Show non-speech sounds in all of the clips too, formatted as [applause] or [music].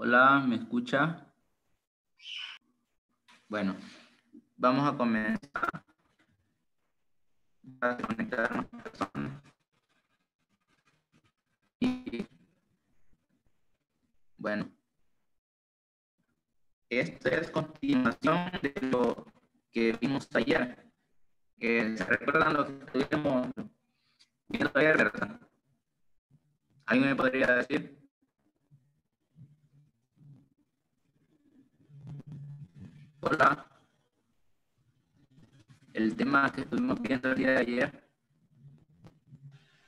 Hola, ¿me escucha? Bueno, vamos a comenzar. A Y bueno, esta es continuación de lo que vimos ayer. ¿Se recuerdan lo que estuvimos viendo ayer, verdad? ¿Alguien me podría decir? Hola. El tema que estuvimos viendo el día de ayer.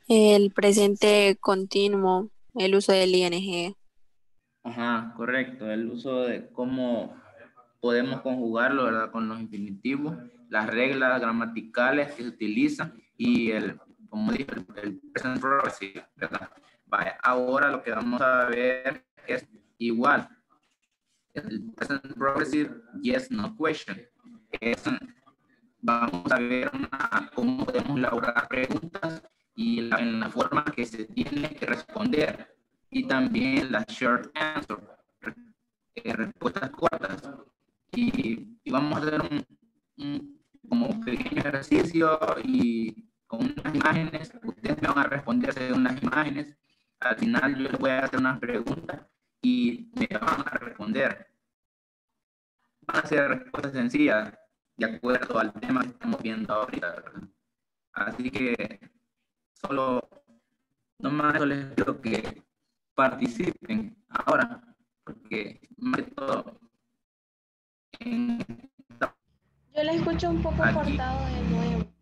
El presente continuo, el uso del ING. Ajá, correcto. El uso de cómo podemos conjugarlo, ¿verdad? Con los infinitivos, las reglas gramaticales que se utilizan y el, como dije, el, present progressive, ¿verdad? Vaya, ahora lo que vamos a ver es igual el present progressive yes no question. Es, vamos a ver cómo podemos elaborar preguntas y la, en la forma que se tiene que responder. Y también la short answer, eh, respuestas cortas. Y, y, vamos a hacer un, un, como pequeño ejercicio y con unas imágenes, ustedes me van a responder según las imágenes. Al final yo les voy a hacer unas preguntas y me van a responder. Van a ser respuestas sencillas de acuerdo al tema que estamos viendo ahorita. Así que solo, nomás les pido que participen ahora, porque más que todo. Yo le escucho un poco cortado de nuevo.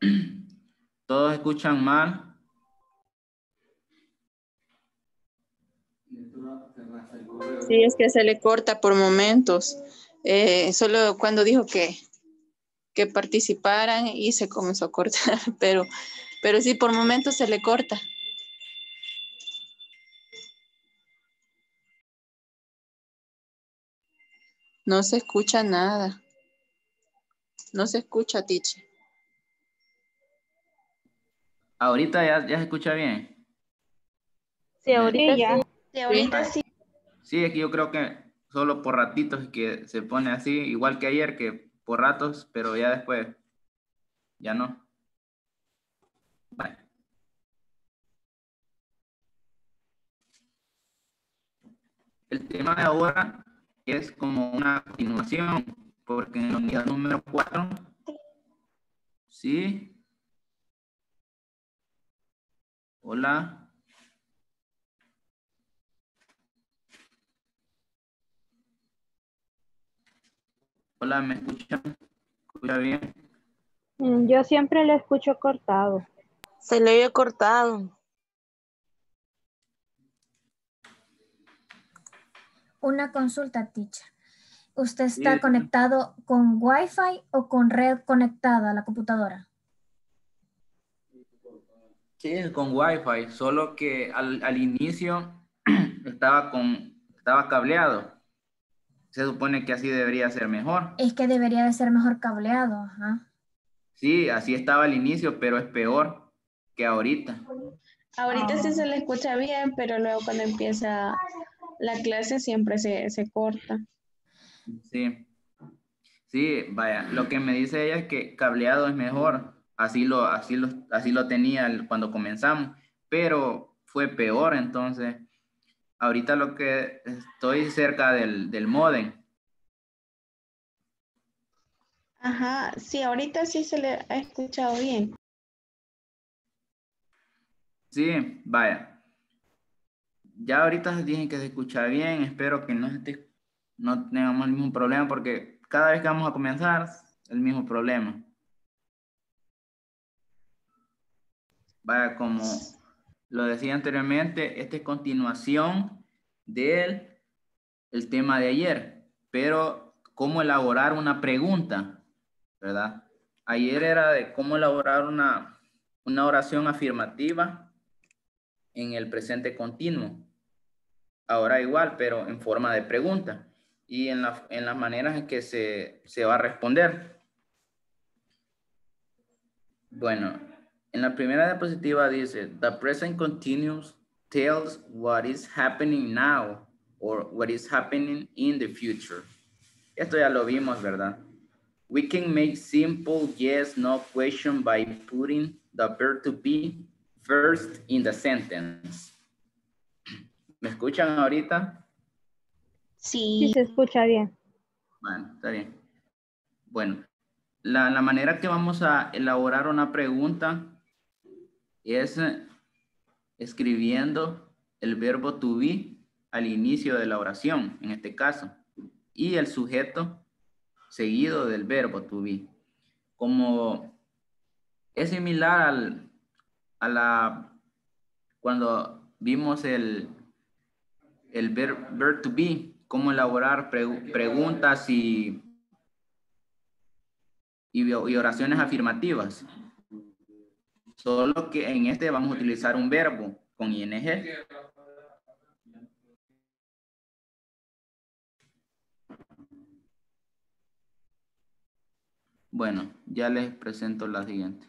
[clears throat] ¿Todos escuchan mal? Sí, es que se le corta por momentos. Eh, solo cuando dijo que, que participaran y se comenzó a cortar, [laughs] pero, pero sí, por momentos se le corta. No se escucha nada. No se escucha, Tiche. Ahorita ya, ya se escucha bien. Sí, ahorita ya. Sí, ahorita sí. Sí, es que yo creo que solo por ratitos que se pone así, igual que ayer, que por ratos, pero ya después, ya no. Vale. El tema de ahora es como una continuación, porque en la unidad número 4, ¿sí? Hola. Hola, ¿me escuchan? ¿Escucha bien? Mm, yo siempre lo escucho cortado. Se le oye cortado. Una consulta, teacher. ¿Usted está conectado con Wi-Fi o con red conectada a la computadora? Sí, con Wi-Fi, solo que al, al inicio [clears throat] estaba, con, estaba cableado se supone que así debería ser mejor. Es que debería de ser mejor cableado, ajá. Sí, así estaba al inicio, pero es peor que ahorita. Ahorita sí se le escucha bien, pero luego cuando empieza la clase siempre se, corta. Sí. Sí, vaya, lo que me dice ella es que cableado es mejor. Así lo, así lo, así lo tenía cuando comenzamos, pero fue peor entonces ahorita lo que estoy cerca del, del modem. Ajá, sí, ahorita sí se le ha escuchado bien. Sí, vaya. Ya ahorita dije que se escucha bien, espero que no, no tengamos el mismo problema porque cada vez que vamos a comenzar, el mismo problema. Vaya, como lo decía anteriormente, esta es continuación del el tema de ayer, pero cómo elaborar una pregunta, ¿verdad? Ayer era de cómo elaborar una, una oración afirmativa en el presente continuo. Ahora igual, pero en forma de pregunta y en, la, en las maneras en que se, se va a responder. Bueno, en la primera diapositiva dice, the present continuous tells what is happening now or what is happening in the future. Esto ya lo vimos, ¿verdad? We can make simple yes, no question by putting the verb to be first in the sentence. ¿Me escuchan ahorita? Sí. Sí, se escucha bien. Bueno, está bien. Bueno, la, la manera que vamos a elaborar una pregunta es eh, escribiendo el verbo to be al inicio de la oración, en este caso, y el sujeto seguido del verbo to be. Como es similar al, a la, cuando vimos el, el ver- verb to be, cómo elaborar pre- preguntas y, y oraciones afirmativas. Solo que en este vamos a utilizar un verbo con ing. Bueno, ya les presento la siguiente.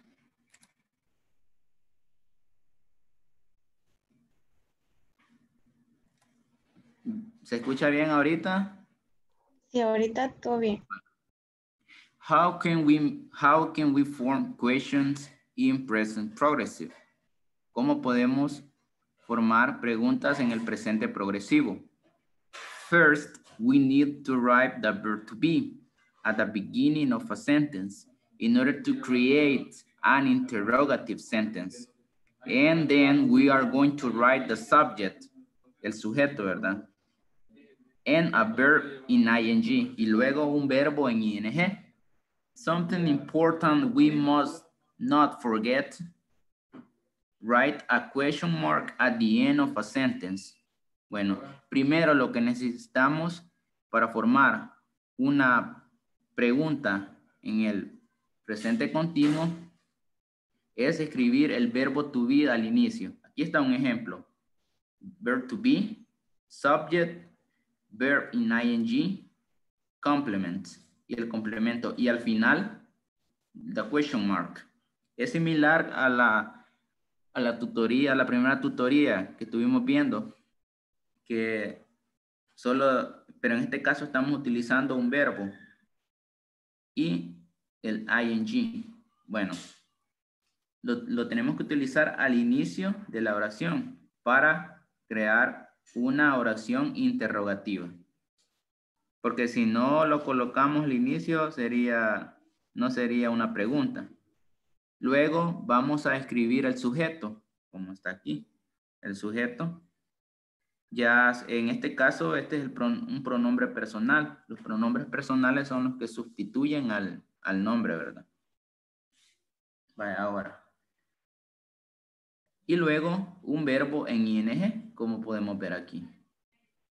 ¿Se escucha bien ahorita? Sí, ahorita todo bien. How can we how can we form questions in present progressive? ¿Cómo podemos formar preguntas en el presente progresivo? First, we need to write the verb to be at the beginning of a sentence in order to create an interrogative sentence. And then we are going to write the subject, el sujeto, ¿verdad? And a verb in ing y luego un verbo en ing. Something important we must not forget. Write a question mark at the end of a sentence. Bueno, primero lo que necesitamos para formar una pregunta en el presente continuo es escribir el verbo to be al inicio. Aquí está un ejemplo. Verb to be, subject, verb in ing, complement y el complemento. Y al final, the question mark. Es similar a la, a la tutoría, la primera tutoría que estuvimos viendo, que solo, pero en este caso estamos utilizando un verbo y el ing. Bueno, lo, lo tenemos que utilizar al inicio de la oración para crear una oración interrogativa. Porque si no lo colocamos al inicio, sería, no sería una pregunta. Luego vamos a escribir el sujeto, como está aquí. El sujeto. Ya en este caso, este es el un pronombre personal. Los pronombres personales son los que sustituyen al, al nombre, ¿verdad? Vaya, ahora. Y luego un verbo en ing, como podemos ver aquí.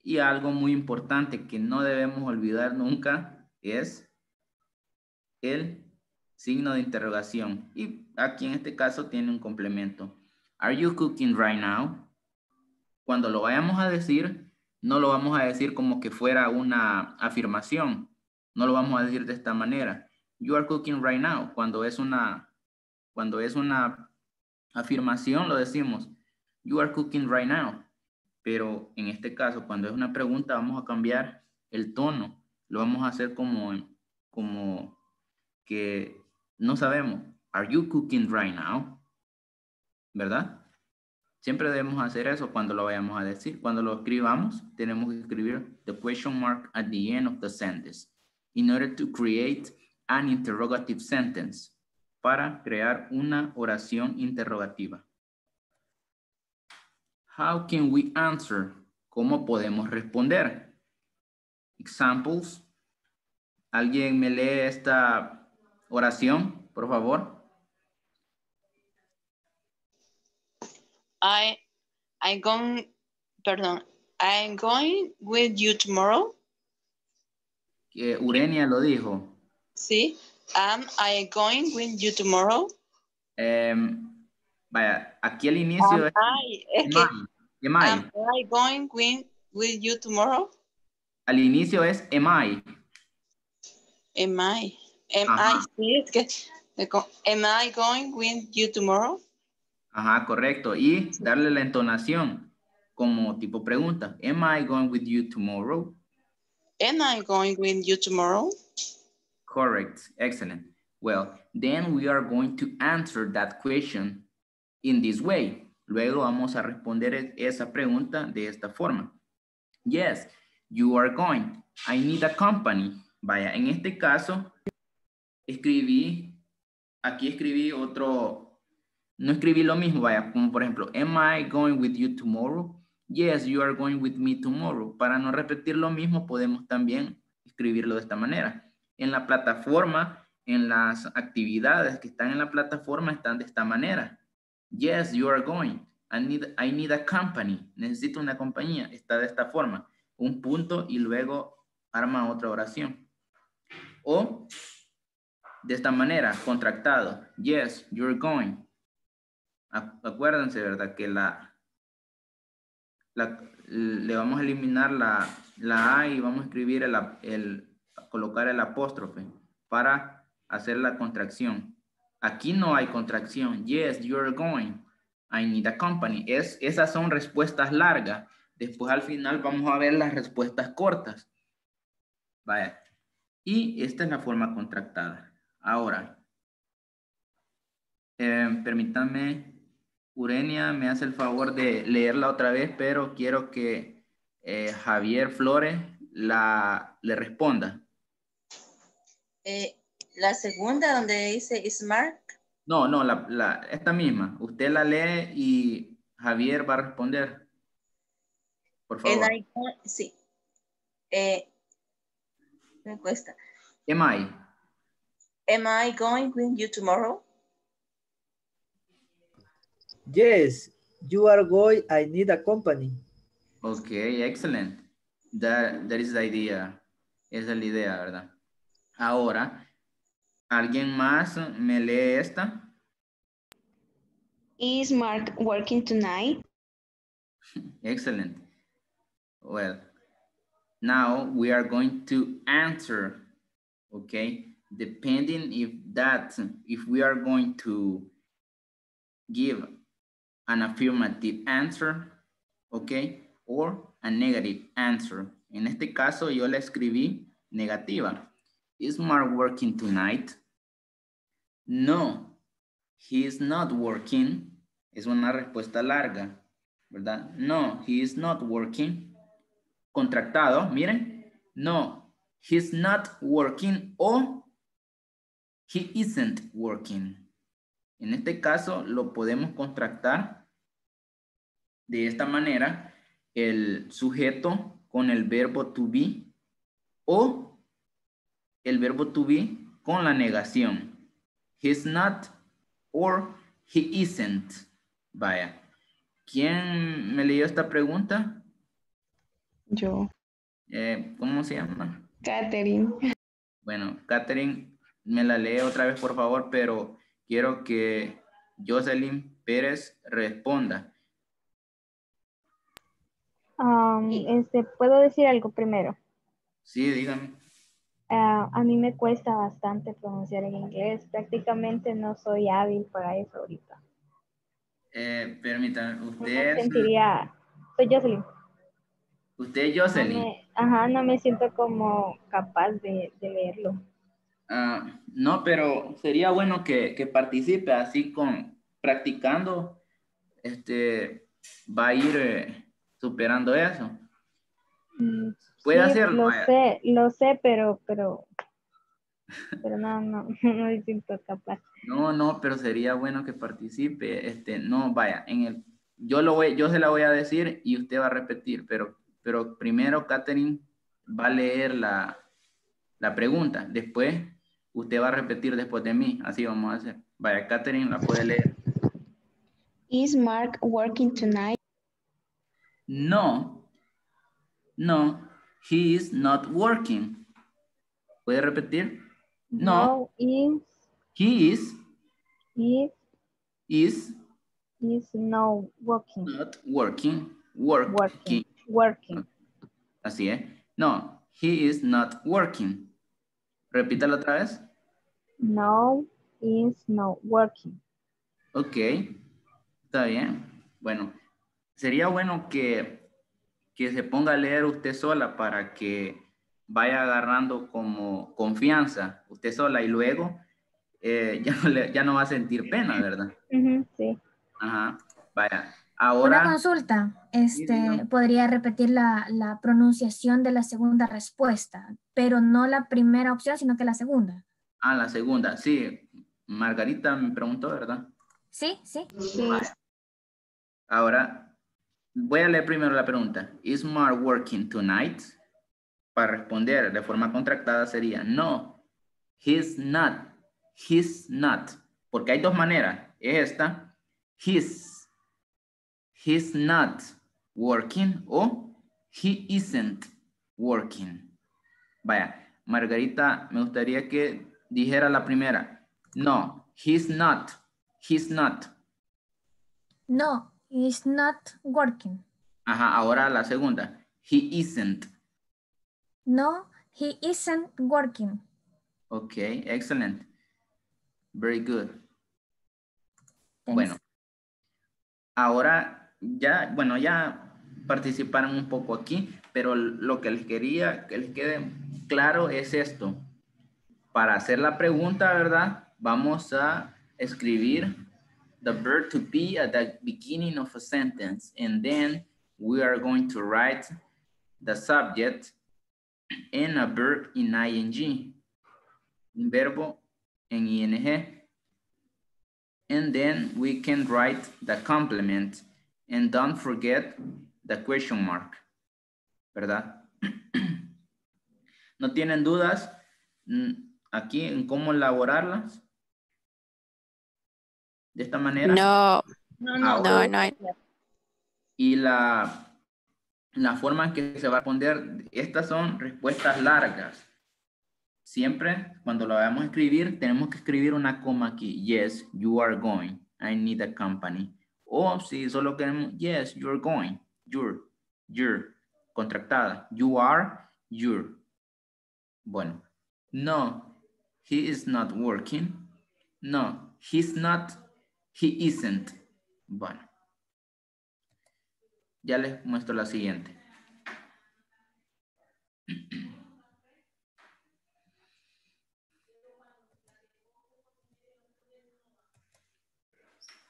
Y algo muy importante que no debemos olvidar nunca es el signo de interrogación. Y aquí en este caso tiene un complemento. Are you cooking right now? Cuando lo vayamos a decir, no lo vamos a decir como que fuera una afirmación. No lo vamos a decir de esta manera. You are cooking right now. Cuando es una, cuando es una afirmación, lo decimos. You are cooking right now. Pero en este caso, cuando es una pregunta, vamos a cambiar el tono. Lo vamos a hacer como, como que no sabemos. Are you cooking right now? ¿Verdad? Siempre debemos hacer eso cuando lo vayamos a decir. Cuando lo escribamos, tenemos que escribir the question mark at the end of the sentence in order to create an interrogative sentence para crear una oración interrogativa. How can we answer? ¿Cómo podemos responder? Examples. ¿Alguien me lee esta oración, por favor? I, I going, perdón, I'm going with you tomorrow. Que Urenia lo dijo. Sí. Am I going with you tomorrow? Em, vaya, aquí al inicio es Am I, es que, am I. am I going with, with you tomorrow? Al inicio es am I. Am I? Am Ajá. I? Sí, es que, me co- am I going with you tomorrow? Ajá, correcto. Y darle la entonación. como tipo pregunta. Am I going with you tomorrow? Am I going with you tomorrow? Correct. Excellent. Well, then we are going to answer that question in this way. Luego vamos a responder esa pregunta de esta forma. Yes, you are going. I need a company. Vaya, en este caso, escribí, aquí escribí otro, no escribí lo mismo, vaya, como por ejemplo, am I going with you tomorrow? Yes, you are going with me tomorrow. Para no repetir lo mismo, podemos también escribirlo de esta manera. En la plataforma, en las actividades que están en la plataforma están de esta manera. Yes, you are going. I need, I need a company. Necesito una compañía. Está de esta forma. Un punto y luego arma otra oración. O de esta manera, contractado. Yes, you're going. Acuérdense, ¿verdad? Que la, le vamos a eliminar la, la A y vamos a escribir el, el, colocar el apóstrofe para hacer la contracción. Aquí no hay contracción. Yes, you're going. I need a company. Es, esas son respuestas largas. Después al final vamos a ver las respuestas cortas. Vaya. Y esta es la forma contractada. Ahora, eh, permítanme, Urenia me hace el favor de leerla otra vez, pero quiero que eh, Javier Flores la, le responda. Eh, la segunda donde dice smart. No, no, la, la, esta misma. Usted la lee y Javier va a responder. Por favor. sí. Eh, me cuesta. Am I? Am I going with you tomorrow? Yes, you are going. I need a company. Okay, excellent. That, that is the idea. Esa es la idea, ¿verdad? Ahora, ¿alguien más me lee esta? Is Mark working tonight? [laughs] Excellent. Well, now we are going to answer, okay? Depending if that, if we are going to give an affirmative answer, okay? Or a negative answer. En este caso yo le escribí negativa. Is Mark working tonight? No, he is not working. Es una respuesta larga, ¿verdad? No, he is not working. Contractado, miren. No, he's not working o he isn't working. En este caso lo podemos contractar de esta manera el sujeto con el verbo to be o el verbo to be con la negación. He's not or he isn't. Vaya. ¿Quién me leyó esta pregunta? Yo. Eh, ¿Cómo se llama? Catherine. Bueno, Catherine, me la lee otra vez, por favor, pero quiero que Jocelyn Pérez responda. Um, este, ¿Puedo decir algo primero? Sí, dígame. Ah, a mí me cuesta bastante pronunciar en inglés. Prácticamente no soy hábil para eso ahorita. Eh, permítame, usted... Me sentiría... Soy Jocelyn. ¿Usted es Jocelyn? No ajá, no me siento como capaz de, de leerlo. Ah, no, pero sería bueno que, que, participe así con practicando, este, va a ir eh, superando eso. Mm, Puede hacerlo. Lo sé, lo sé, pero, pero, pero no, no, [laughs] no me siento capaz. No, no, pero sería bueno que participe. Este, no, vaya, en el, yo lo voy, yo se la voy a decir y usted va a repetir, pero, pero primero Catherine va a leer la, la pregunta, después usted va a repetir después de mí, así vamos a hacer. Vaya, Catherine la puede leer. Is Mark working tonight? No, no, He is not working. ¿Puede repetir? No. no is. He is. Is. Is. Is no working. Not working. Working. Working. working. Así es. No, he is not working. Repítalo otra vez. No, is not working. Ok. Está bien. Bueno, sería bueno que, que se ponga a leer usted sola para que vaya agarrando como confianza usted sola y luego eh, [laughs] ya, no ya no va a sentir pena, ¿verdad? sí. Ajá, vaya. Ahora, Una consulta, este, podría repetir la, la, pronunciación de la segunda respuesta, pero no la primera opción, sino que la segunda. Ah, la segunda, sí. Margarita me preguntó, ¿verdad? Sí, sí. Sí. Ahora, voy a leer primero la pregunta. ¿Is Mark working tonight? Para responder de forma contractada sería no, he's not, he's not. Porque hay dos maneras. Es esta, he's, he's not working o he isn't working. Vaya, Margarita, me gustaría que dijera la primera. No, he's not, he's not. No, he's not working. Ajá, ahora la segunda. He isn't. No, he isn't working. Okay, excellent. Very good. Thanks. Bueno, ahora ya, bueno, ya participaron un poco aquí, pero lo que les quería que les quede claro es esto. Para hacer la pregunta, ¿verdad? Vamos a escribir the verb to be at the beginning of a sentence, and then we are going to write the subject and a verb in ing, un verbo en ing. And then we can write the complement and don't forget the question mark, ¿verdad? [clears throat] ¿No tienen dudas mm, aquí en cómo elaborarlas? De esta manera. No, No, no, no. Y la, la forma en que se va a responder, estas son respuestas largas. Siempre cuando lo vayamos a escribir, tenemos que escribir una coma aquí. Yes, you are going. I need a company. O si solo queremos, yes, you're going. You're, you're. Contractada. You are, you're. Bueno. No, he is not working. No, he's not, he isn't. Bueno. Ya les muestro la siguiente.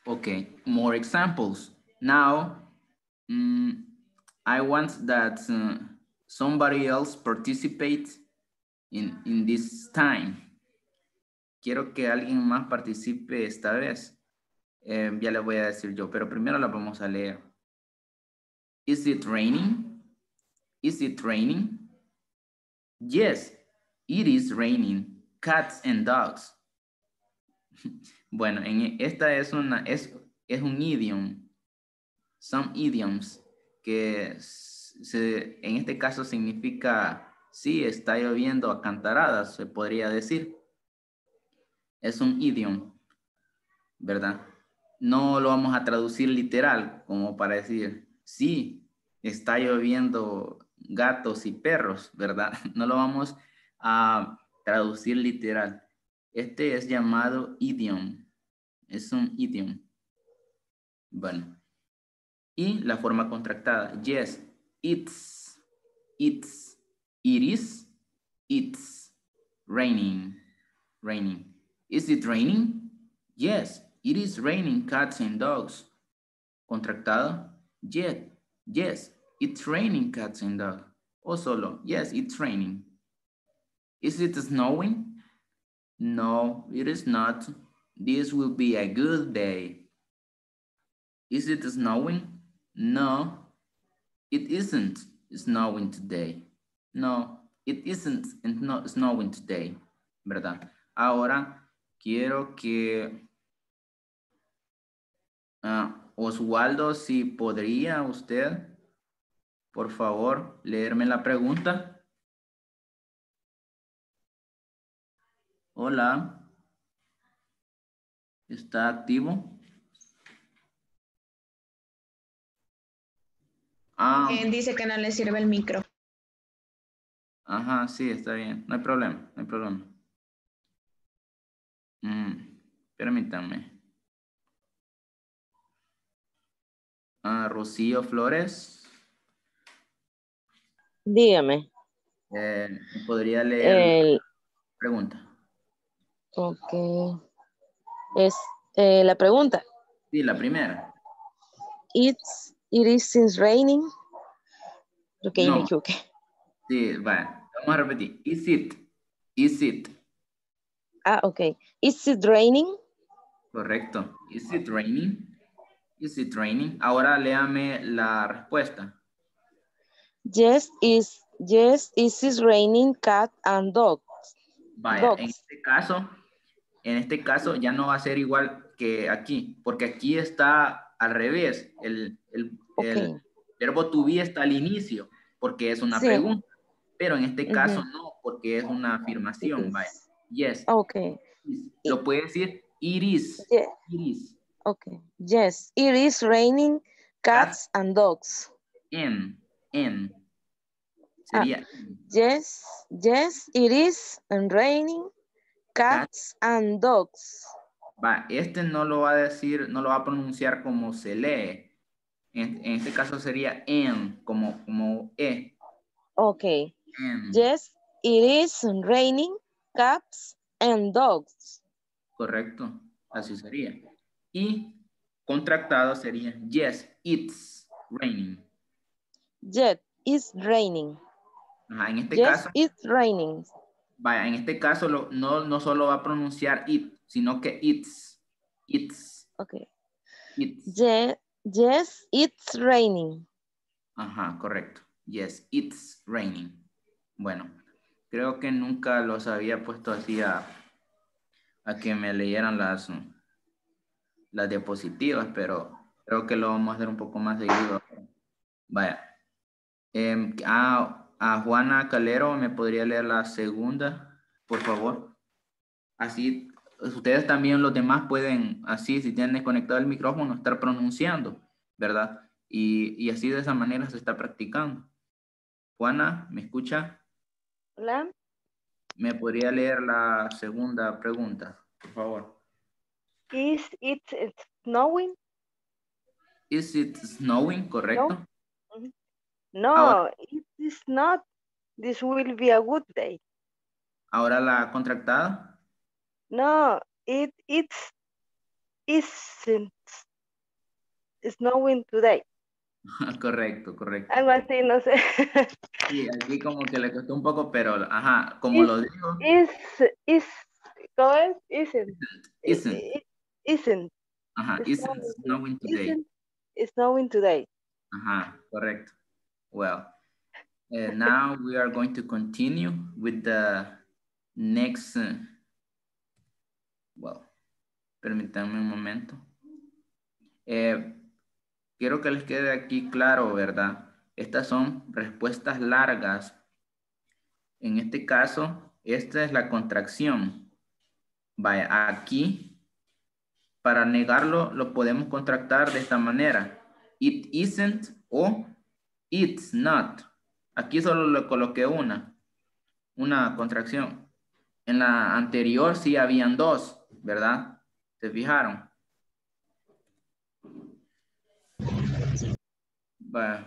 Okay, more examples. Now, mm, I want that uh, somebody else participate in, in this time. Quiero que alguien más participe esta vez. Eh, ya les voy a decir yo, pero primero la vamos a leer. Is it raining? Is it raining? Yes, it is raining. Cats and dogs. [laughs] Bueno, en esta es una es, es un idiom. Some idioms que en este caso significa sí, está lloviendo a cantaradas, se podría decir. Es un idiom, ¿verdad? No lo vamos a traducir literal, como para decir, sí, está lloviendo gatos y perros, ¿verdad? [laughs] No lo vamos a traducir literal. Este es llamado idiom. Es un idiom. Bueno. Y la forma contractada. Yes, it's, it's, it is, it's raining, raining. Is it raining? Yes, it is raining cats and dogs. Contractado. Yes, yes, it's raining cats and dogs. O solo, yes, it's raining. Is it snowing? No, it is not. This will be a good day. Is it snowing? No, it isn't snowing today. No, it isn't snowing today. ¿Verdad? Ahora quiero que uh, Oswaldo, si podría usted, por favor, leerme la pregunta. Hola. ¿Está activo? Ah, Que dice que no le sirve el micro. ajá, sí, está bien. No hay problema, no hay problema. Mm, permítanme. Ah, Rocío Flores. Dígame. Eh, ¿Podría leer la pregunta? Ok. Es eh, la pregunta. Sí, la primera. It's, it is since raining. Ok, no. me equivoqué. Sí, va. Vamos a repetir. Is it? Is it? Ah, ok. Is it raining? Correcto. Is it raining? Is it raining? Ahora léame la respuesta. Yes, is yes, is it raining cat and dogs. Vaya, Dogs. en este caso, en este caso ya no va a ser igual que aquí, porque aquí está al revés. El, el, el Ok. verbo to be está al inicio, porque es una Sí. pregunta. Pero en este caso no, porque es una afirmación. Vaya. Yes. Ok. Lo puede decir it is. Ye- It is. Okay. Yes, it is raining cats and dogs. En. En. Ah. Sería Yes, yes, it is and raining cats and dogs. Va, este no lo va a decir, no lo va a pronunciar como se lee. En, en este caso sería en, como, como e. Okay. En. Yes, it is raining cats and dogs. Correcto, así sería. Y contractado sería yes, it's raining. Yes, it's raining. Ajá, en este Yes, caso, it's raining. Vaya, en este caso lo- no, no solo va a pronunciar it, sino que it's, it's, Okay. it's. Ye- yes, it's raining. Ajá, correcto. Yes, it's raining. Bueno, creo que nunca los había puesto así a, a que me leyeran las, las diapositivas, pero creo que lo vamos a hacer un poco más seguido. Vaya. Em, a, a Juana Calero, ¿me podría leer la segunda, por favor? Así, ustedes también los demás pueden, así, si tienen desconectado el micrófono, estar pronunciando, ¿verdad? Y, y así de esa manera se está practicando. Juana, ¿me escucha? Hola. ¿Me podría leer la segunda pregunta, por favor? Is it snowing? Is it snowing, correcto? No, Ahora- it is not. This will be a good day. Ahora la contractada. No, it it's isn't snowing today. [laughs] correcto, correcto. Algo así, no sé. Sí, aquí como que le costó un poco, pero ajá, como lo dijo, is is ¿cómo es? Isn't. Isn't. Isn't. ajá, Snowing. isn't snowing today. Isn't snowing today. Ajá, correcto. Well, uh, now we are going to continue with the next, uh, well, permítanme un momento. Eh, quiero que les quede aquí claro, ¿verdad? Estas son respuestas largas. En este caso, esta es la contracción. Vaya, aquí, para negarlo, lo podemos contractar de esta manera. It isn't o it's not. Aquí solo le coloqué una, una contracción. En la anterior sí habían dos, ¿verdad? ¿Se fijaron? Vaya.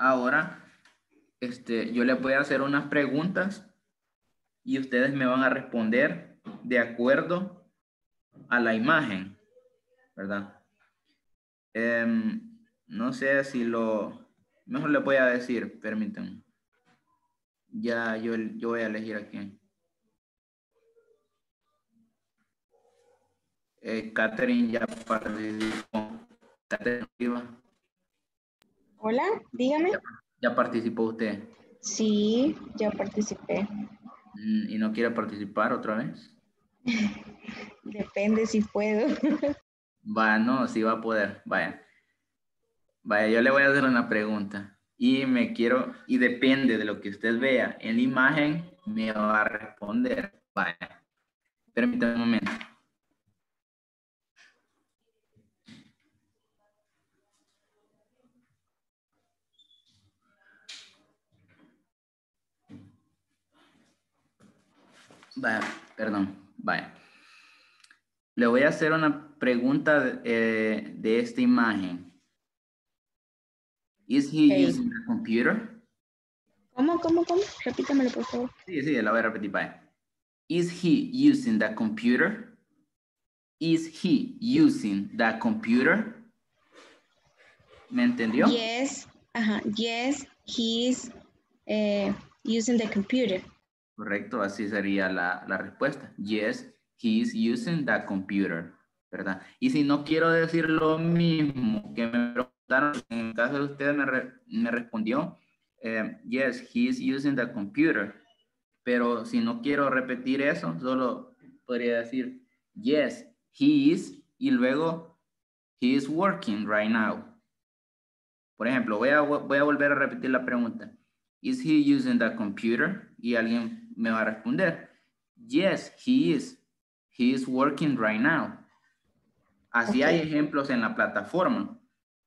Ahora, este, yo les voy a hacer unas preguntas y ustedes me van a responder de acuerdo a la imagen, ¿verdad? Em, no sé si lo... Mejor les voy a decir, permítanme. Ya, yo, yo voy a elegir aquí. Eh, Catherine ya participó. Hola, dígame. ya participó usted. Sí, ya participé. Mm, ¿Y no quiere participar otra vez? [laughs] Depende si puedo. [laughs] Vaya, no, sí va a poder. Vaya. Vaya, yo le voy a hacer una pregunta. Y me quiero, y depende de lo que usted vea en la imagen, me va a responder. Vaya. Permítame un momento. Vaya, perdón, vaya. Le voy a hacer una pregunta eh, de esta imagen. Is he using the computer? ¿Cómo, cómo, cómo? Repítamelo, por favor. Sí, sí, la voy a repetir, vaya. Is he using the computer? Is he using the computer? ¿Me entendió? Yes, uh yes, he is uh, using the computer. Correcto, así sería la, la respuesta. Yes, he is using the computer, ¿verdad? Y si no quiero decir lo mismo que me preguntaron, en el caso de usted me, me respondió, eh, yes, he is using the computer. Pero si no quiero repetir eso, solo podría decir, yes, he is, y luego, he is working right now. Por ejemplo, voy a, voy a volver a repetir la pregunta. Is he using the computer? Y alguien me va a responder. Yes, he is. He is working right now. Así hay ejemplos en la plataforma,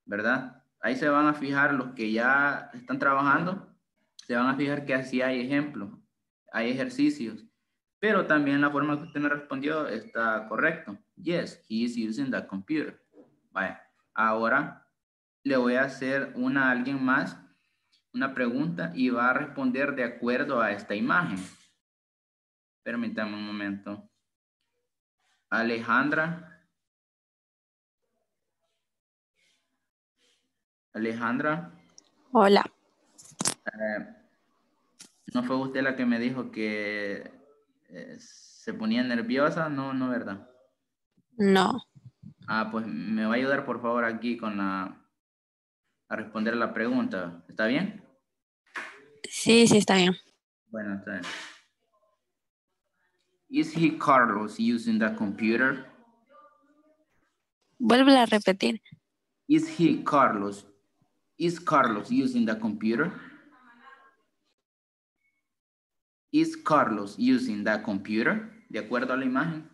¿verdad? Ahí se van a fijar los que ya están trabajando, se van a fijar que así hay ejemplos, hay ejercicios. Pero también la forma que usted me respondió está correcto. Yes, he is using the computer. Vaya, ahora le voy a hacer una a alguien más, una pregunta y va a responder de acuerdo a esta imagen. Permítame un momento. Alejandra. Alejandra. Hola. Eh, ¿No fue usted la que me dijo que eh, se ponía nerviosa? No, no, ¿verdad? No. Ah, pues me va a ayudar por favor aquí con la a responder la pregunta. ¿Está bien? Sí, sí, está bien. Bueno, está bien. Is he Carlos using the computer? Vuelve a repetir. Is he Carlos? Is Carlos using the computer? Is Carlos using the computer? De acuerdo a la imagen.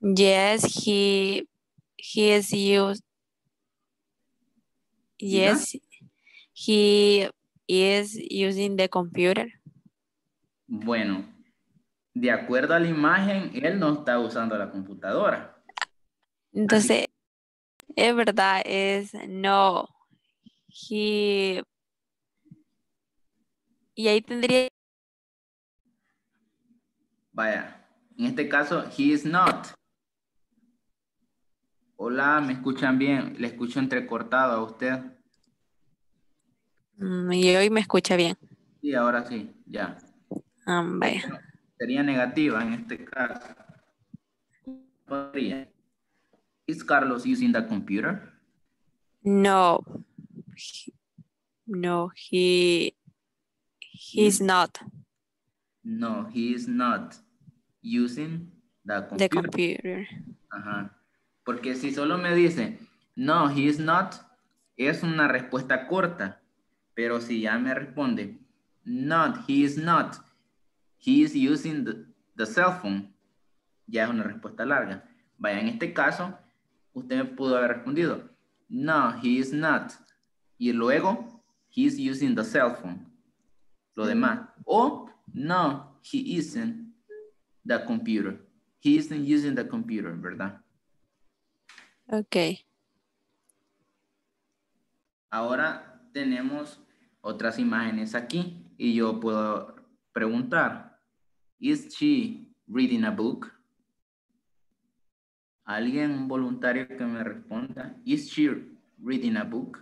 Yes, he he is used. Yes, he is using the computer. Bueno, de acuerdo a la imagen, él no está usando la computadora. Entonces, es verdad, es no. He y ahí tendría... Vaya, en este caso, he is not. Hola, ¿me escuchan bien? Le escucho entrecortado a usted. Mm, y hoy me escucha bien. Sí, ahora sí, ya. Ah, vaya. Sería negativa en este caso. Podría. Is Carlos using the computer? No. No, he He's not. No, he is not using the computer. The computer. Ajá. Porque si solo me dice, no, he is not, es una respuesta corta. Pero si ya me responde, not, he is not, he is using the, the cell phone, ya es una respuesta larga. Vaya, en este caso, usted pudo haber respondido, no, he is not. Y luego, he is using the cell phone lo demás. O no, he isn't the computer. He isn't using the computer, ¿verdad? Ok. Ahora tenemos otras imágenes aquí y yo puedo preguntar, ¿is she reading a book? ¿Alguien voluntario que me responda? ¿Is she reading a book?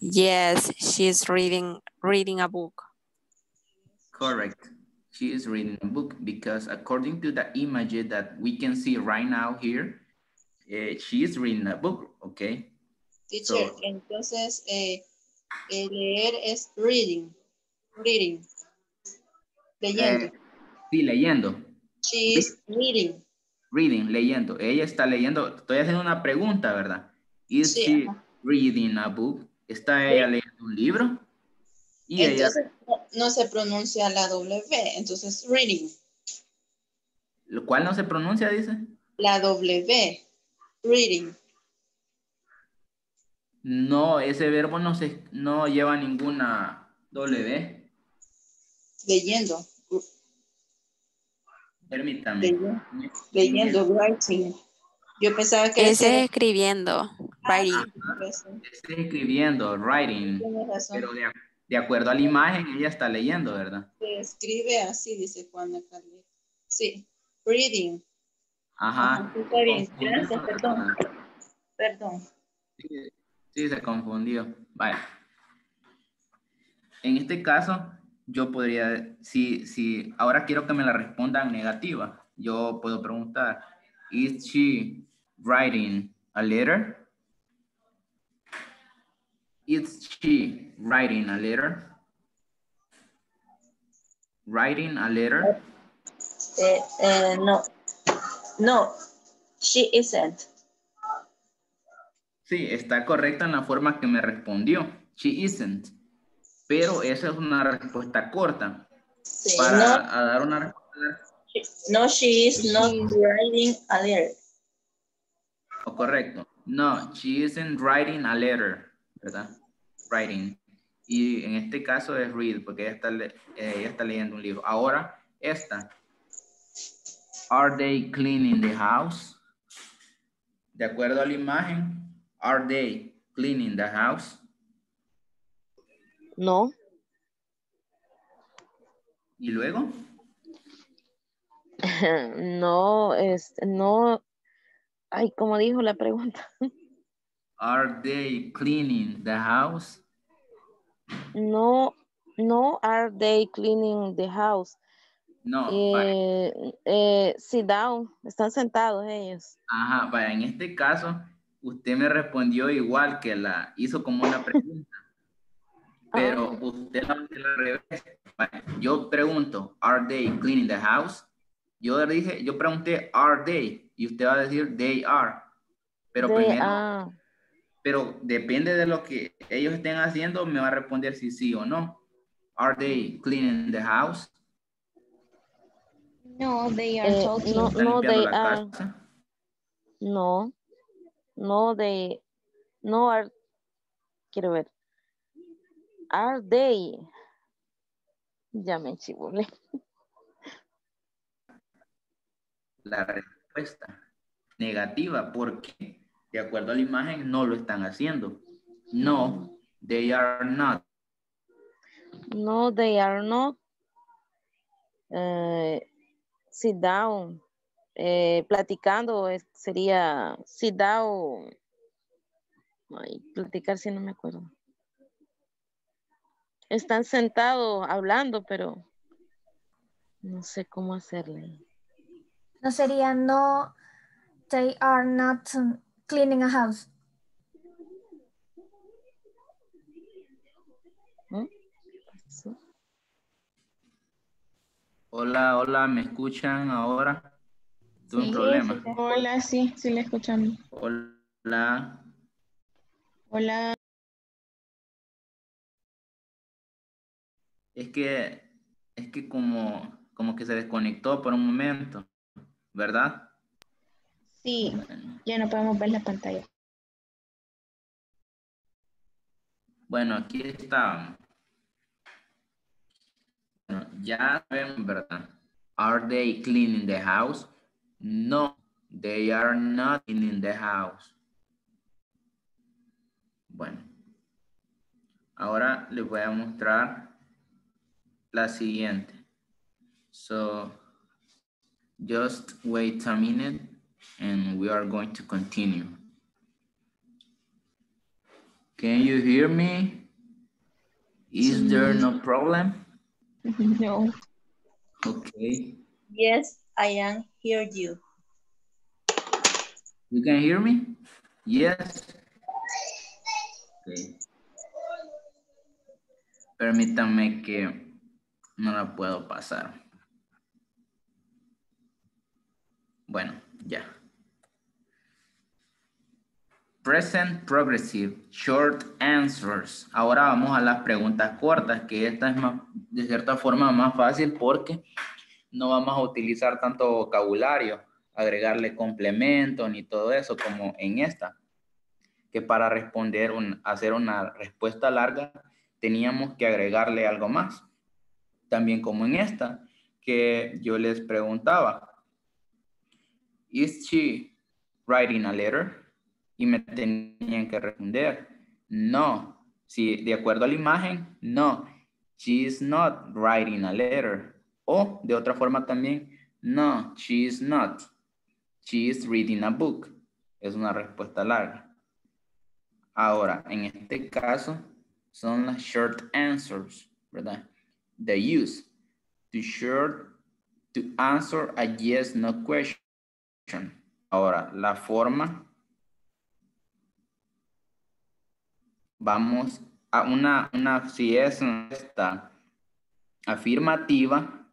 Yes, she's reading reading a book. Correct. She is reading a book because according to the image that we can see right now here, uh, she is reading a book, okay? Teacher, so, entonces eh, eh, leer es reading, reading, leyendo. Eh, sí, leyendo. She is reading. Reading, leyendo. Ella está leyendo. Estoy haciendo una pregunta, ¿verdad? Is sí, she ajá. reading a book? está ella leyendo un libro. Y entonces ella, no se pronuncia la W, entonces reading. ¿Lo cual no se pronuncia, dice? La W, reading. No, ese verbo no, se, no lleva ninguna W. Leyendo. Permítame. Leyendo, writing. Yo pensaba que... Ese escribiendo, writing. Ese escribiendo, writing. Pero de, acuerdo a la imagen, ella está leyendo, ¿verdad? Se escribe así, dice Juana Carlos. Sí, reading. Ajá. Está bien, gracias, perdón. Perdón. Sí, se confundió. Vale. En este caso, yo podría, si, si ahora quiero que me la respondan negativa, yo puedo preguntar, ¿Is she writing a letter? Is she writing a letter? Writing a letter? Uh, uh, no, no, she isn't. Sí, está correcta en la forma que me respondió. She isn't. Pero esa es una respuesta corta. Sí, para no, dar una respuesta. No, she is not writing a letter. Oh, correcto. No, she isn't writing a letter, ¿verdad? Writing. Y en este caso es read, porque ella está, eh, ella está leyendo un libro. Ahora, esta. Are they cleaning the house? De acuerdo a la imagen, are they cleaning the house? No. ¿Y luego? [laughs] No, es, no, ay, como dijo la pregunta. Are they cleaning the house? No, no, are they cleaning the house? No. Eh, eh, sit down, están sentados ellos. Ajá, vaya, en este caso, usted me respondió igual que la, hizo como una pregunta. Pero ah. usted la, revés. yo pregunto, are they cleaning the house? Yo dije, yo pregunté, are they? Y usted va a decir, they are. Pero primero, pero depende de lo que ellos estén haciendo, me va a responder si sí o no. Are they cleaning the house? No, they are eh, talking. No, no they are. No, no, they, no are, quiero ver. Are they? Ya me chibulé. la respuesta negativa porque de acuerdo a la imagen no lo están haciendo. No, they are not. No, they are not. Eh, sit down. Eh, platicando sería sit down. Ay, platicar si no me acuerdo. Están sentados hablando, pero no sé cómo hacerle. No sería no, they are not cleaning a house. ¿Mm? Hola, hola, ¿me escuchan ahora? ¿Tuve un problema? Hola, sí, sí le escuchamos. Hola. Hola. Es que, es que como, como que se desconectó por un momento. ¿verdad? Sí, ya no podemos ver la pantalla. Bueno, aquí está. ya ven, ¿verdad? Are they cleaning the house? No, they are not cleaning the house. Bueno, ahora les voy a mostrar la siguiente. So, Just wait a minute and we are going to continue. Can you hear me? Is there no problem? [laughs] No. Okay. Yes, I am hear you. You can hear me? Yes. Okay. Permítame que no la puedo pasar. Bueno, ya. Present Progressive Short Answers. Ahora vamos a las preguntas cortas, que esta es de cierta forma más fácil porque no vamos a utilizar tanto vocabulario, agregarle complementos ni todo eso como en esta. Que para responder, hacer una respuesta larga, teníamos que agregarle algo más. También como en esta, que yo les preguntaba, ¿Is she writing a letter? Y me tenían que responder, no. Si de acuerdo a la imagen, no. She is not writing a letter. O de otra forma también, no, she is not. She is reading a book. Es una respuesta larga. Ahora, en este caso, son las short answers, ¿verdad? The use. To short, to answer a yes, no question. Ahora, la forma. Vamos a una, una si es esta afirmativa,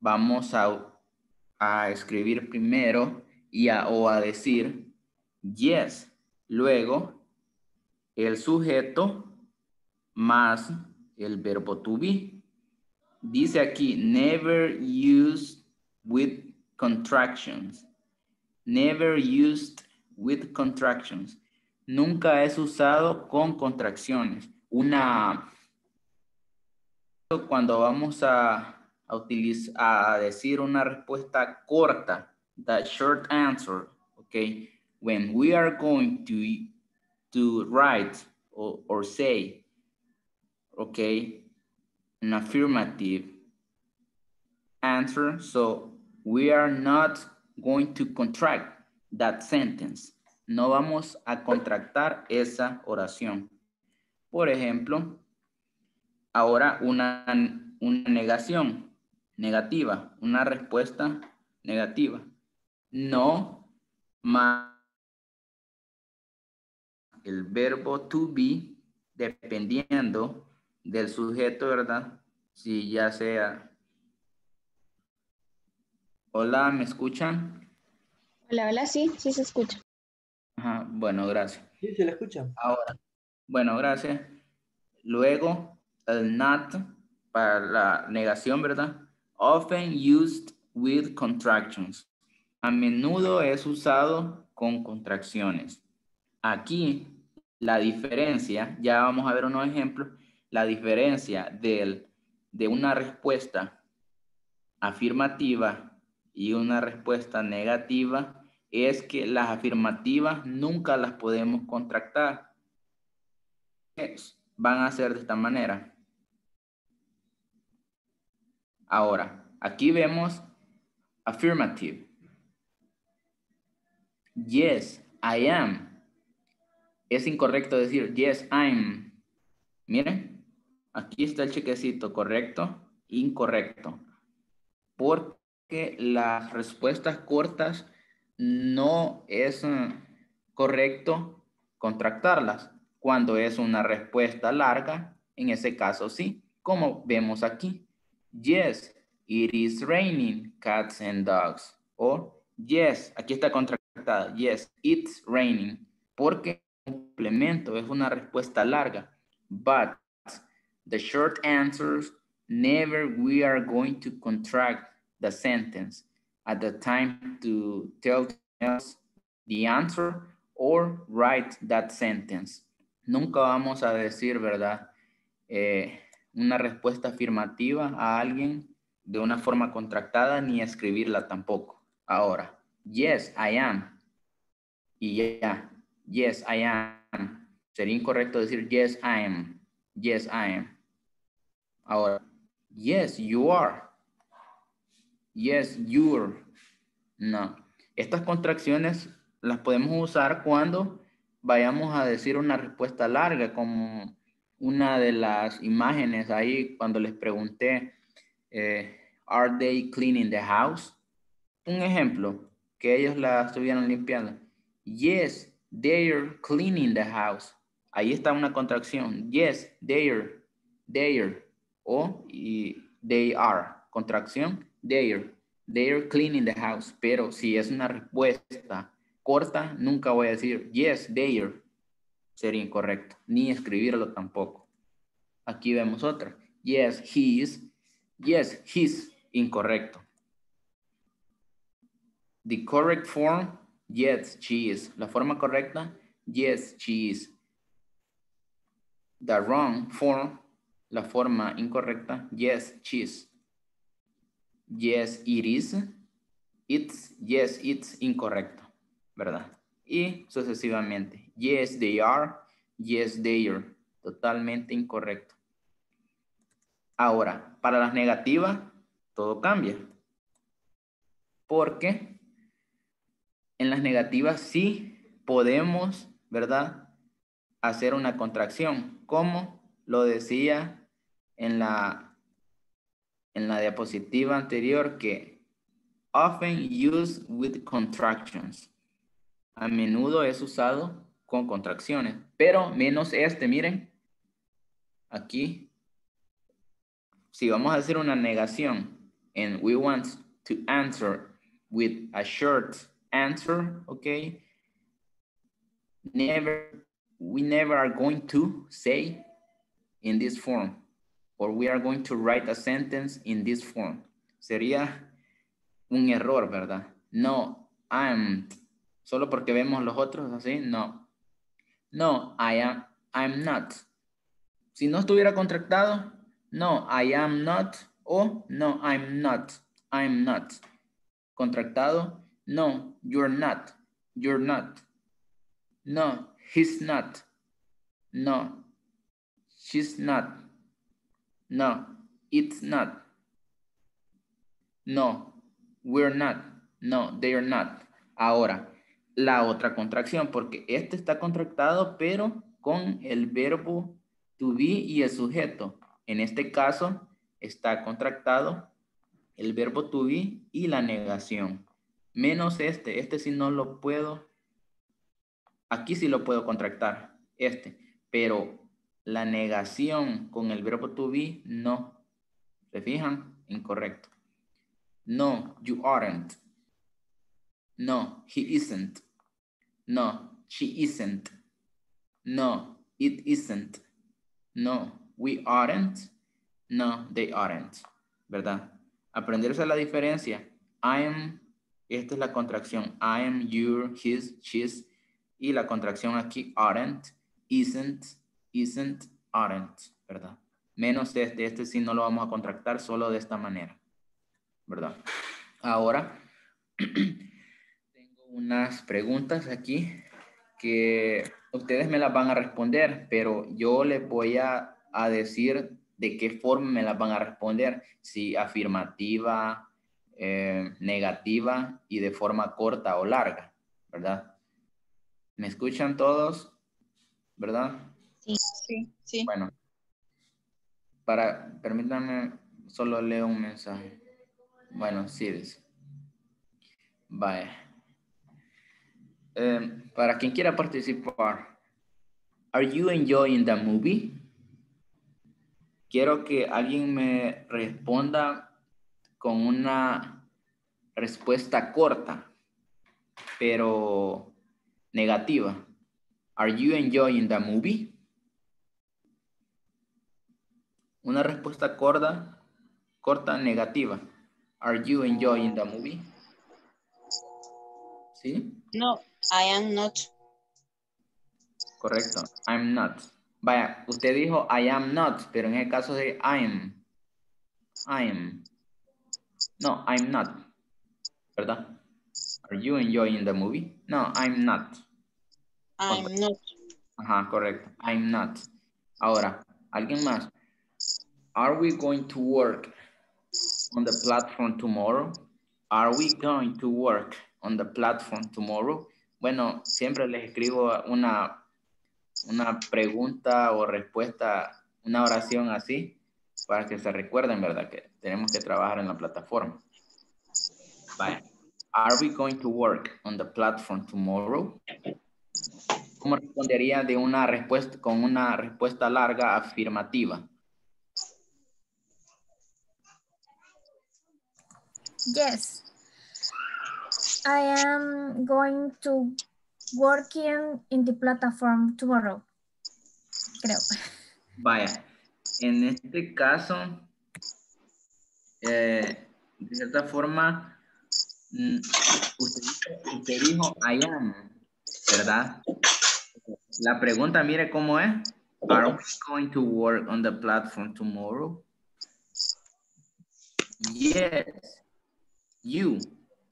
vamos a, a escribir primero y a, o a decir yes. Luego, el sujeto más el verbo to be. Dice aquí, never used with contractions. Never used with contractions. Nunca es usado con contracciones. Una, cuando vamos a, a utilizar, a decir una respuesta corta, the short answer, okay, when we are going to, to write or, or say, okay, an affirmative answer, so we are not going to contract that sentence. No vamos a contractar esa oración. Por ejemplo, ahora una, una negación negativa, una respuesta negativa. No más el verbo to be dependiendo del sujeto, ¿verdad? Si ya sea Hola, ¿me escuchan? Hola, hola, sí, sí se escucha. Ajá, bueno, gracias. Sí, se le escucha. Ahora, bueno, gracias. Luego, el not para la negación, ¿verdad? Often used with contractions. A menudo es usado con contracciones. Aquí, la diferencia, ya vamos a ver unos ejemplos, la diferencia del, de una respuesta afirmativa y una respuesta negativa es que las afirmativas nunca las podemos contractar. Van a ser de esta manera. Ahora, aquí vemos affirmative. Yes, I am. Es incorrecto decir yes, I'm. Miren, aquí está el chequecito, correcto, incorrecto. Por las respuestas cortas no es eh, correcto contractarlas. Cuando es una respuesta larga, en ese caso sí, como vemos aquí. Yes, it is raining cats and dogs. O yes, aquí está contractada. Yes, it's raining. Porque complemento es una respuesta larga. But the short answers, never we are going to contract the sentence at the time to tell us the answer or write that sentence. Nunca vamos a decir, ¿verdad? Eh, una respuesta afirmativa a alguien de una forma contractada ni escribirla tampoco. Ahora, yes, I am. Y ya, yes, I am. Sería incorrecto decir yes, I am. Yes, I am. Ahora, yes, you are. Yes, you're. No. Estas contracciones las podemos usar cuando vayamos a decir una respuesta larga, como una de las imágenes ahí cuando les pregunté, eh, ¿Are they cleaning the house? Un ejemplo, que ellos la estuvieran limpiando. Yes, they're cleaning the house. Ahí está una contracción. Yes, they're, they're. O y they are. Contracción they're, they're cleaning the house. Pero si es una respuesta corta, nunca voy a decir yes, they're. Sería incorrecto. Ni escribirlo tampoco. Aquí vemos otra. Yes, he's. Yes, he's. Incorrecto. The correct form, yes, she is. La forma correcta, yes, she is. The wrong form, la forma incorrecta, yes, she is. yes, it is. It's, yes, it's incorrecto, ¿verdad? Y sucesivamente. Yes, they are. Yes, they are. Totalmente incorrecto. Ahora, para las negativas, todo cambia. Porque en las negativas sí podemos, ¿verdad? Hacer una contracción, como lo decía en la, en la diapositiva anterior, que often used with contractions. A menudo es usado con contracciones, pero menos este, miren. Aquí si vamos a hacer una negación and we want to answer with a short answer, okay? Never, we never are going to say in this form, or we are going to write a sentence in this form. Sería un error, ¿verdad? No, I'm, solo porque vemos los otros así, no. No, I am, I'm not. Si no estuviera contractado, no, I am not. O no, I'm not. I'm not. Contractado. No, you're not. You're not. No, he's not. No, she's not. No, it's not. No, we're not. No, they're not. Ahora, la otra contracción, porque este está contractado, pero con el verbo to be y el sujeto. En este caso está contractado el verbo to be y la negación. Menos este, este sí no lo puedo, aquí sí lo puedo contractar, este, pero la negación con el verbo to be no. ¿Se fijan? Incorrecto. No, you aren't. No, he isn't. No, she isn't. No, it isn't. No, we aren't. No, they aren't. ¿Verdad? Aprenderse la diferencia. I am, esta es la contracción. I am, you're, his, she's. Y la contracción aquí, aren't, isn't, isn't, aren't. ¿Verdad? Menos este, este sí no lo vamos a contractar solo de esta manera. ¿Verdad? Ahora, [clears throat] tengo unas preguntas aquí que ustedes me las van a responder, pero yo les voy a decir de qué forma me las van a responder, si afirmativa, eh, negativa y de forma corta o larga, ¿verdad? ¿Me escuchan todos? ¿Verdad? Sí, sí. Bueno, para, permítanme, solo leo un mensaje. Bueno, sí, dice. Vaya. Eh, para quien quiera participar, ¿Are you enjoying the movie? quiero que alguien me responda con una respuesta corta, pero negativa. Are you enjoying the movie? Una respuesta corta, corta negativa. Are you enjoying the movie? ¿Sí? No, I am not. Correcto, I'm not. Vaya, usted dijo I am not, pero en el caso de I'm. I'm. No, I'm not. ¿Verdad? Are you enjoying the movie? No, I'm not. I'm not. Ajá, correcto. I'm not. Ahora, ¿alguien más? Are we going to work on the platform tomorrow? Are we going to work on the platform tomorrow? Bueno, siempre les escribo una una pregunta o respuesta, una oración así, para que se recuerden, ¿verdad? Que tenemos que trabajar en la plataforma. Bye. Are we going to work on the platform tomorrow? ¿Cómo respondería de una respuesta con una respuesta larga afirmativa? Yes. I am going to working in the platform tomorrow. Creo. Vaya, en este caso, eh, de cierta forma, mm, usted, usted, dijo I am, ¿verdad? La pregunta, mire cómo es. Are we going to work on the platform tomorrow? Yes, you,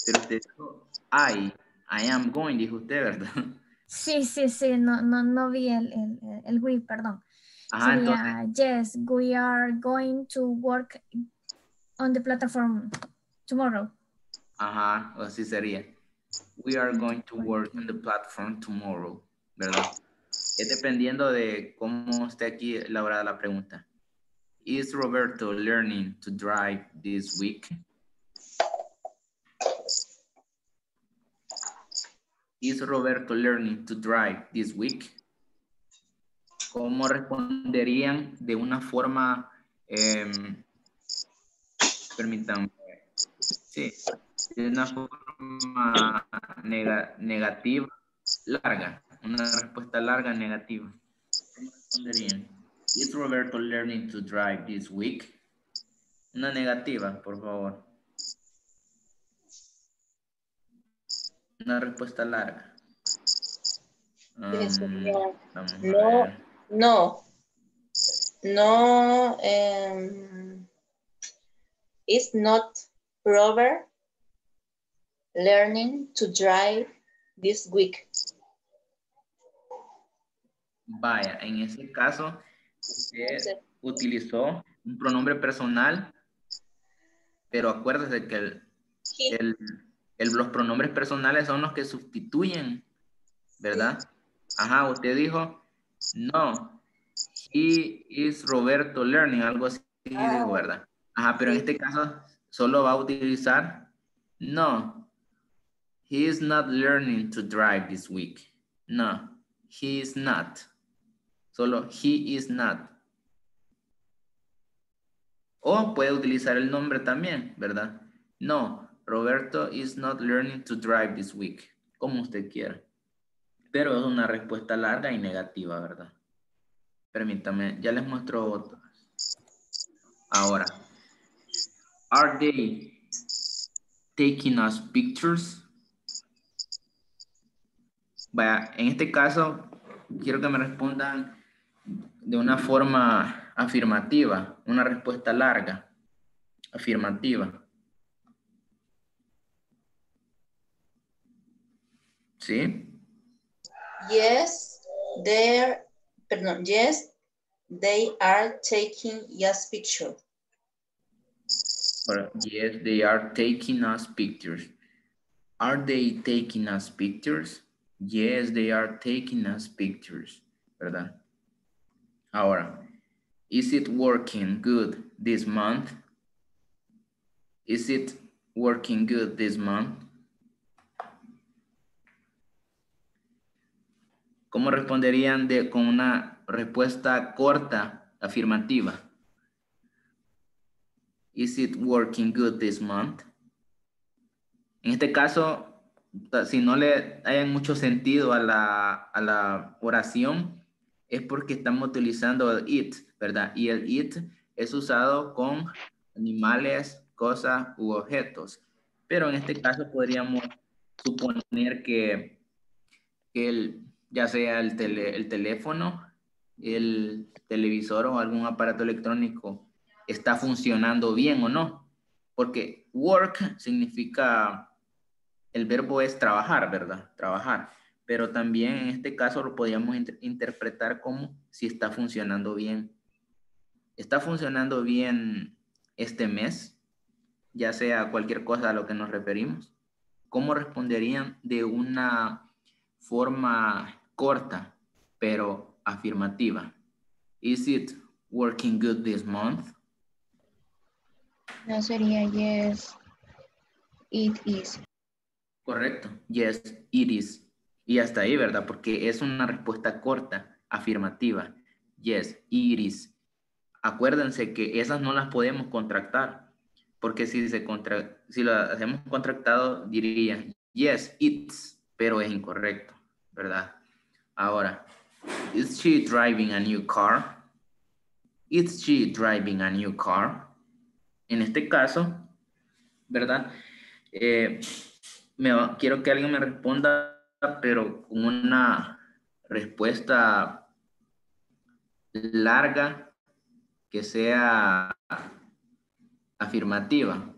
pero usted dijo I, I am going, dijo usted, ¿verdad? Sí, sí, sí, no, no, no vi el, el, el we, perdón. Ajá, Sería, yes, we are going to work on the platform tomorrow. Ajá, o así sería. We are going to work on the platform tomorrow, ¿verdad? Es dependiendo de cómo esté aquí elaborada la pregunta. Is Roberto learning to drive this week? Is Roberto learning to drive this week? ¿Cómo responderían de una forma, eh, permítanme, sí, de una forma nega, negativa, larga, una respuesta larga negativa? ¿Cómo responderían? Is Roberto learning to drive this week? Una negativa, por favor. Una respuesta larga. Um, a No. No. No. Um, it's not Robert learning to drive this week. Vaya, en ese caso, usted utilizó un pronombre personal, pero acuérdese que el, el- el- los pronombres personales son los que sustituyen, ¿verdad? Ajá, usted dijo, no, he is Roberto learning, algo así, Ah. dijo, ¿verdad? Ajá, pero en este caso solo va a utilizar, no, he is not learning to drive this week. No, he is not. Solo he is not. O puede utilizar el nombre también, ¿verdad? No, Roberto is not learning to drive this week. Como usted quiera. Pero es una respuesta larga y negativa, ¿verdad? Permítame, ya les muestro otras. Ahora, are they taking us pictures? Vaya, en este caso, quiero que me respondan de una forma afirmativa, una respuesta larga, afirmativa. ¿Sí? Yes, they're, perdón, yes, they are taking yes picture. Or, yes, they are taking us pictures. Are they taking us pictures? Yes, they are taking us pictures. ¿Verdad? Ahora, is it working good this month? Is it working good this month? ¿Cómo responderían de, con una respuesta corta, afirmativa? Is it working good this month? En este caso, si no le hay mucho sentido a la, a la oración, es porque estamos utilizando el it, ¿verdad? Y el it es usado con animales, cosas u objetos. Pero en este caso podríamos suponer que, que el, ya sea el, tele, el teléfono, el televisor o algún aparato electrónico está funcionando bien o no. Porque work significa, el verbo es trabajar, ¿verdad? Trabajar. Pero también en este caso lo podríamos inter interpretar como si está funcionando bien. ¿Está funcionando bien este mes? Ya sea cualquier cosa a lo que nos referimos. ¿Cómo responderían de una forma corta, pero afirmativa? Is it working good this month? No sería yes, it is. Correcto. Yes, it is. Y hasta ahí, ¿verdad? Porque es una respuesta corta, afirmativa. Yes, it is. Acuérdense que esas no las podemos contractar. Porque si, se contra, si las hacemos contractado, diría yes, it's, pero es incorrecto, ¿verdad? Ahora, is she driving a new car? Is she driving a new car? En este caso, ¿verdad? Eh, me, quiero que alguien me responda, pero con una respuesta larga que sea afirmativa.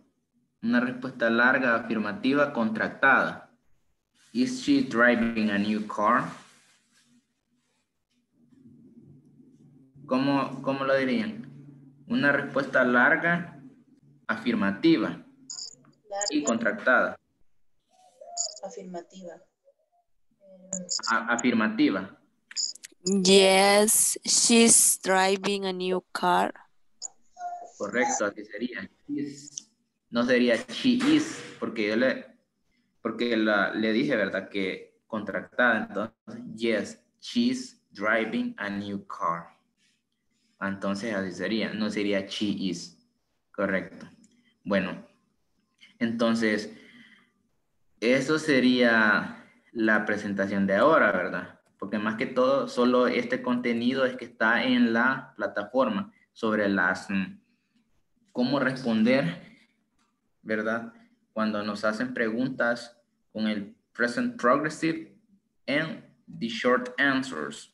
Una respuesta larga, afirmativa, contractada. Is she driving a new car? ¿Cómo, cómo lo dirían? Una respuesta larga, afirmativa y contractada. Afirmativa. afirmativa. Yes, she's driving a new car. Correcto, así sería. No sería she is, porque yo le, porque la, le dije, ¿verdad? Que contractada, entonces, yes, she's driving a new car. Entonces así sería, no sería she is. Correcto. Bueno, entonces, eso sería la presentación de ahora, ¿verdad? Porque más que todo, solo este contenido es que está en la plataforma sobre las, mm, cómo responder, ¿verdad? Cuando nos hacen preguntas con el present progressive and the short answers.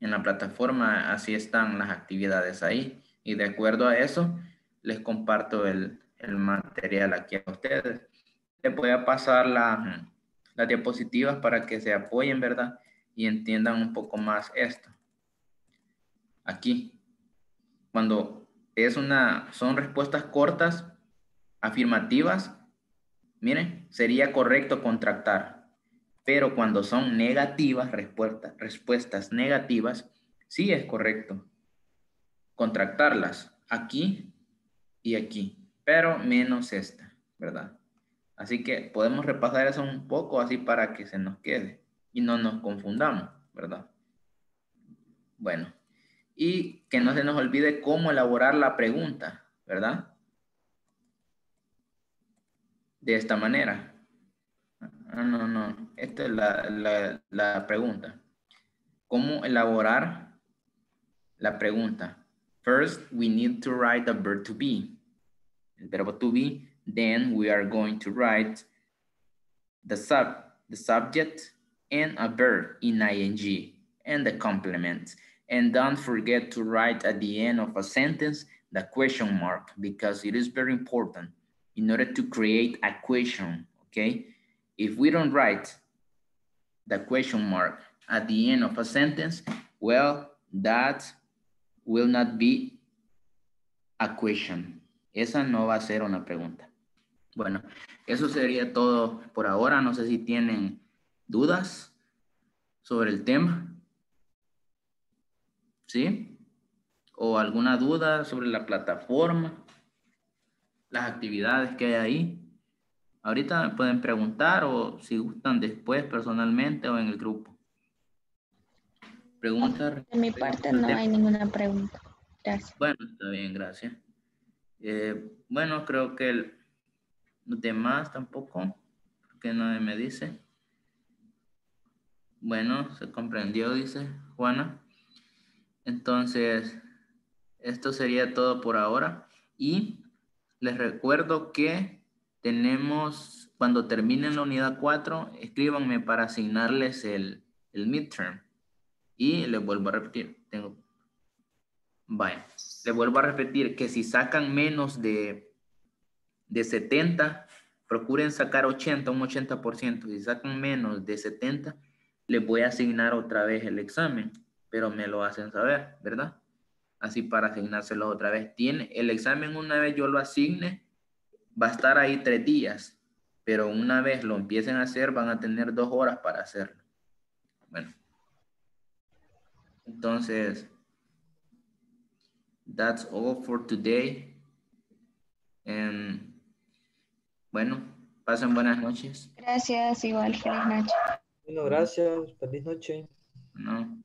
En la plataforma así están las actividades ahí. Y de acuerdo a eso, les comparto el, material aquí a ustedes. Les voy a pasar la, las diapositivas para que se apoyen, ¿verdad? Y entiendan un poco más esto. Aquí, cuando es una, son respuestas cortas, afirmativas, miren, sería correcto contractar. Pero cuando son negativas, respuestas, respuestas negativas, sí es correcto contractarlas. Aquí y aquí, pero menos esta, ¿verdad? Así que podemos repasar eso un poco así para que se nos quede y no nos confundamos, ¿verdad? Bueno, y que no se nos olvide cómo elaborar la pregunta, ¿verdad? De esta manera. Ah, no, no, esta es la, la, la pregunta. ¿Cómo elaborar la pregunta? First, we need to write the verb to be. El verbo to be. Then we are going to write the sub, the subject and a verb in ing and the complement. And don't forget to write at the end of a sentence the question mark because it is very important in order to create a question, okay? If we don't write the question mark at the end of a sentence, well, that will not be a question. Esa no va a ser una pregunta. Bueno, eso sería todo por ahora. No sé si tienen dudas sobre el tema. ¿Sí? O alguna duda sobre la plataforma, las actividades que hay ahí. Ahorita me pueden preguntar o si gustan después personalmente o en el grupo. Pregunta. De mi parte no hay ninguna pregunta. Gracias. Bueno, está bien, gracias. Eh, bueno, creo que el, los demás tampoco, porque nadie me dice. Bueno, se comprendió, dice Juana. Entonces, esto sería todo por ahora. Y les recuerdo que tenemos, cuando terminen la unidad 4, escríbanme para asignarles el, el midterm. Y les vuelvo a repetir, tengo... Vaya, les vuelvo a repetir que si sacan menos de, de 70, procuren sacar 80, un 80%. Si sacan menos de 70, les voy a asignar otra vez el examen, pero me lo hacen saber, ¿verdad? Así para asignárselo otra vez. Tiene el examen una vez yo lo asigne, va a estar ahí tres días, pero una vez lo empiecen a hacer, van a tener dos horas para hacerlo. Bueno. Entonces, that's all for today. And, bueno, pasen buenas noches. Gracias, igual, feliz noche. Bueno, gracias, feliz noche. No.